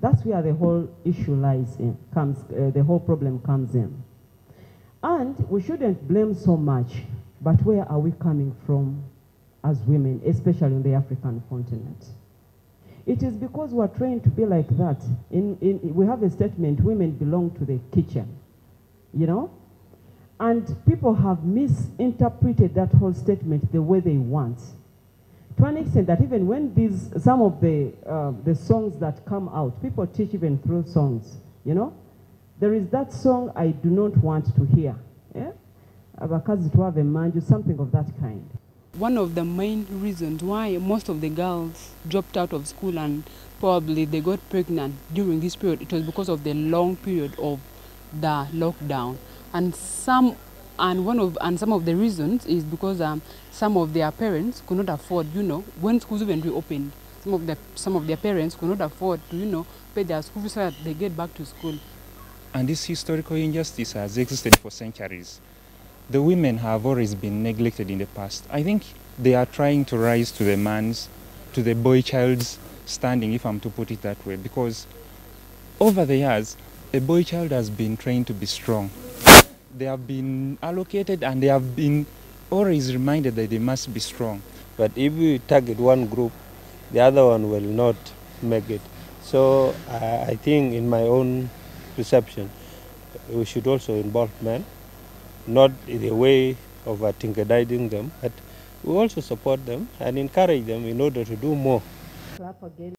That's where the whole issue lies in, comes, uh, the whole problem comes in. And we shouldn't blame so much, but where are we coming from as women, especially on the African continent? It is because we're trained to be like that. In, in, we have a statement, women belong to the kitchen, you know? And people have misinterpreted that whole statement the way they want. To an extent that even when these, some of the, uh, the songs that come out, people teach even through songs, you know? There is that song I do not want to hear. Yeah? Something of that kind. One of the main reasons why most of the girls dropped out of school and probably they got pregnant during this period, it was because of the long period of the lockdown. And some and one of and some of the reasons is because um, some of their parents could not afford, you know, when schools even reopened, some of the some of their parents could not afford to, you know, pay their school fees so that they get back to school. And this historical injustice has existed for centuries. The women have always been neglected in the past. I think they are trying to rise to the man's, to the boy child's standing, if I'm to put it that way, because over the years, a boy child has been trained to be strong. They have been allocated and they have been always reminded that they must be strong. But if we target one group, the other one will not make it. So uh, I think in my own perception, we should also involve men, not in a way of intimidating them, but we also support them and encourage them in order to do more. Clap again.